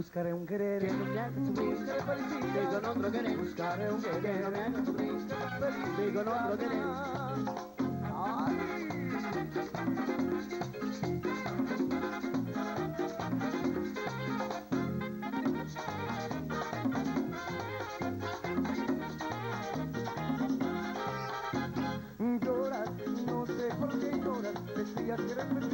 Buscaré un querer que no me haga sufrir, con otro querer, Buscaré un querer que no me haga sufrir, con otro querer. Lloras, no sé por qué lloras, decías que eres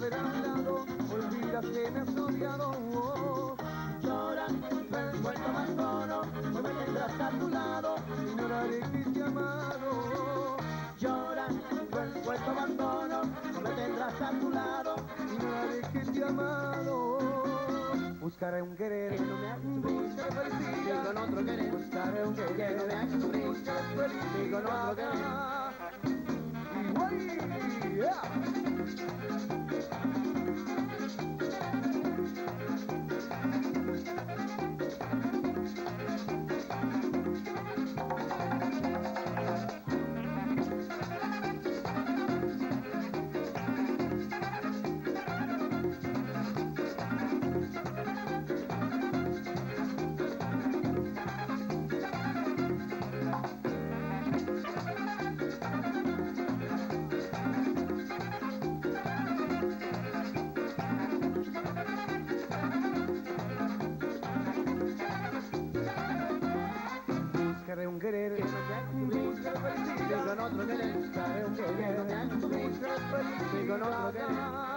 volver a mi lado, olvidas que me has odiado. Oh, Lloras, me vuelto más solo, no me tendrás a tu lado, ignoraré que te he amado, lloras, me vuelto abandono, no me tendrás a tu lado, ignoraré que te he amado. Buscaré un querer que no me haga sufrir, que me y con otro querer, buscaré un que no querer me haga sufrir, y con otro querer. Yeah. Felicite, y con otro querer, que querer con otro querer.